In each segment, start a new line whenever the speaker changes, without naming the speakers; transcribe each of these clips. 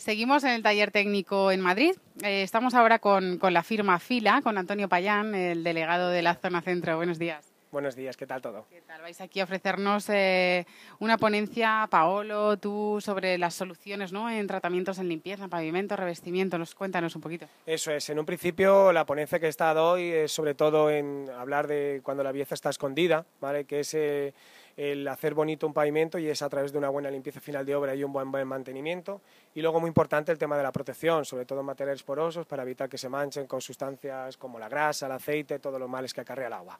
Seguimos en el taller técnico en Madrid. Eh, estamos ahora con, la firma FILA, con Antonio Payán, el delegado de la zona centro. Buenos días.
Buenos días, ¿qué tal todo?
¿Qué tal? Vais aquí a ofrecernos eh, una ponencia, Paolo, tú, sobre las soluciones ¿no? en tratamientos en limpieza, pavimento, revestimiento. Nos cuéntanos un poquito.
Eso es. En un principio, la ponencia que he estado hoy es sobre todo en hablar de cuando la belleza está escondida, ¿vale? Que es eh, el hacer bonito un pavimento y es a través de una buena limpieza final de obra y un buen, buen mantenimiento. Y luego muy importante el tema de la protección, sobre todo en materiales porosos, para evitar que se manchen con sustancias como la grasa, el aceite, todos los males que acarrea el agua.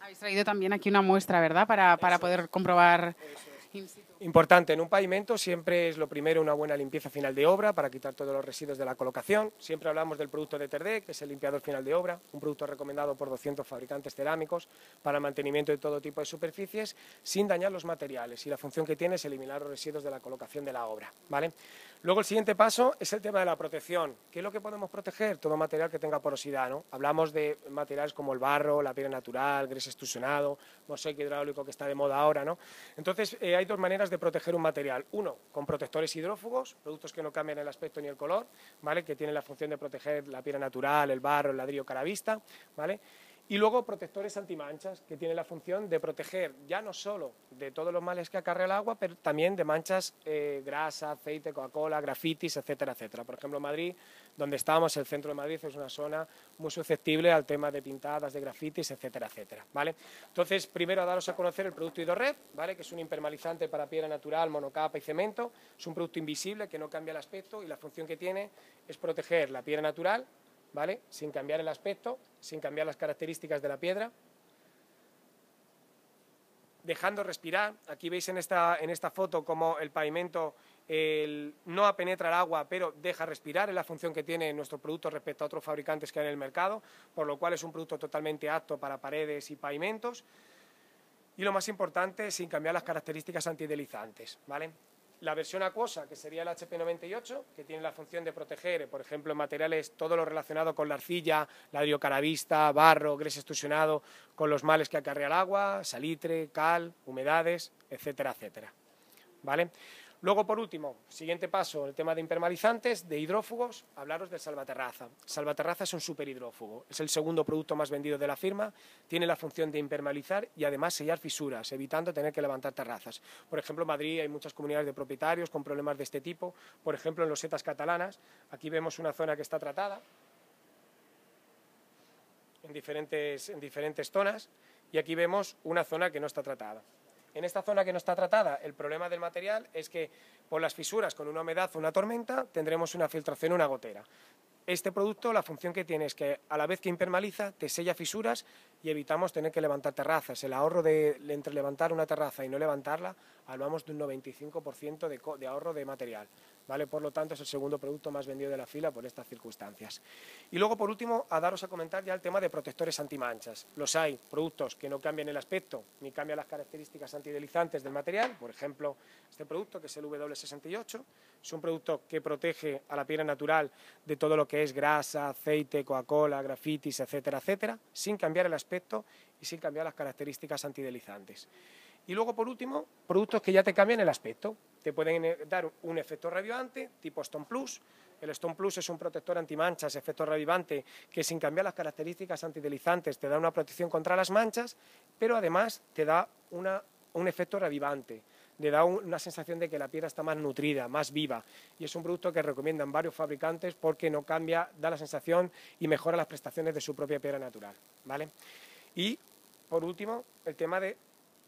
Habéis traído también aquí una muestra, ¿verdad?, para, para poder comprobar
Importante, en un pavimento siempre es lo primero una buena limpieza final de obra para quitar todos los residuos de la colocación. Siempre hablamos del producto de Terde, que es el limpiador final de obra, un producto recomendado por 200 fabricantes cerámicos para el mantenimiento de todo tipo de superficies sin dañar los materiales y la función que tiene es eliminar los residuos de la colocación de la obra. ¿vale? Luego el siguiente paso es el tema de la protección. ¿Qué es lo que podemos proteger? Todo material que tenga porosidad. ¿no? Hablamos de materiales como el barro, la piedra natural, gres extrusionado, mosaico hidráulico que está de moda ahora. ¿no? Entonces eh, hay dos maneras de proteger un material. Uno, con protectores hidrófugos, productos que no cambian el aspecto ni el color, ¿vale? que tienen la función de proteger la piedra natural, el barro, el ladrillo caravista. ¿vale? Y luego protectores antimanchas, que tienen la función de proteger ya no solo de todos los males que acarrea el agua, pero también de manchas, eh, grasa, aceite, Coca-Cola, grafitis, etcétera, etcétera. Por ejemplo, Madrid, donde estamos, el centro de Madrid es una zona muy susceptible al tema de pintadas, de grafitis, etcétera, etcétera. ¿vale? Entonces, primero daros a conocer el producto Hidrored, ¿vale? que es un impermalizante para piedra natural, monocapa y cemento. Es un producto invisible que no cambia el aspecto y la función que tiene es proteger la piedra natural ¿vale? Sin cambiar el aspecto, sin cambiar las características de la piedra. Dejando respirar, aquí veis en esta, en esta foto como el pavimento no penetra el agua, pero deja respirar, es la función que tiene nuestro producto respecto a otros fabricantes que hay en el mercado, por lo cual es un producto totalmente apto para paredes y pavimentos. Y lo más importante, sin cambiar las características antidelizantes, ¿vale? La versión acuosa, que sería el HP98, que tiene la función de proteger, por ejemplo, en materiales todo lo relacionado con la arcilla, ladrillo caravista, barro, gres extrusionado, con los males que acarrea el agua, salitre, cal, humedades, etcétera, etcétera. ¿Vale? Luego, por último, siguiente paso, el tema de impermalizantes, de hidrófugos, hablaros del Salvaterraza. Salvaterraza es un superhidrófugo, es el segundo producto más vendido de la firma, tiene la función de impermalizar y además sellar fisuras, evitando tener que levantar terrazas. Por ejemplo, en Madrid hay muchas comunidades de propietarios con problemas de este tipo, por ejemplo, en los setas catalanas, aquí vemos una zona que está tratada en diferentes, en diferentes zonas y aquí vemos una zona que no está tratada. En esta zona que no está tratada, el problema del material es que por las fisuras con una humedad o una tormenta tendremos una filtración, una gotera. Este producto, la función que tiene es que a la vez que impermaliza, te sella fisuras y evitamos tener que levantar terrazas. El ahorro de, entre levantar una terraza y no levantarla, hablamos de un 95% de, de ahorro de material. ¿vale? Por lo tanto, es el segundo producto más vendido de la fila por estas circunstancias. Y luego, por último, a daros a comentar ya el tema de protectores antimanchas. Los hay, productos que no cambian el aspecto ni cambian las características antidelizantes del material, por ejemplo, este producto que es el W68, es un producto que protege a la piedra natural de todo lo que es grasa, aceite, Coca-Cola, grafitis, etcétera, etcétera, sin cambiar el aspecto y sin cambiar las características antidelizantes. Y luego, por último, productos que ya te cambian el aspecto. Te pueden eh, dar un efecto revivante, tipo Stone Plus. El Stone Plus es un protector antimanchas, efecto revivante, que sin cambiar las características antidelizantes te da una protección contra las manchas, pero además te da un efecto revivante le da una sensación de que la piedra está más nutrida, más viva. Y es un producto que recomiendan varios fabricantes porque no cambia, da la sensación y mejora las prestaciones de su propia piedra natural. ¿vale? Y, por último, el tema de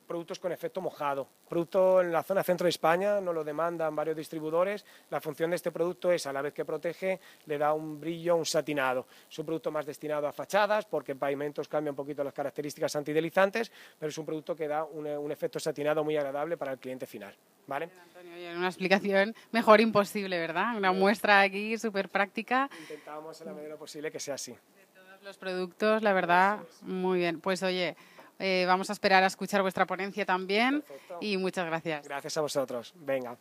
productos con efecto mojado. Producto en la zona centro de España, nos lo demandan varios distribuidores. La función de este producto es, a la vez que protege, le da un brillo, un satinado. Es un producto más destinado a fachadas, porque en pavimentos cambia un poquito las características antidelizantes, pero es un producto que da un, efecto satinado muy agradable para el cliente final. ¿Vale?
Antonio, una explicación mejor imposible, ¿verdad? Una muestra aquí súper práctica.
Intentamos en la medida posible que sea así.
De todos los productos, la verdad, muy bien. Pues oye, eh, vamos a esperar a escuchar vuestra ponencia también y muchas gracias.
Gracias a vosotros. Venga.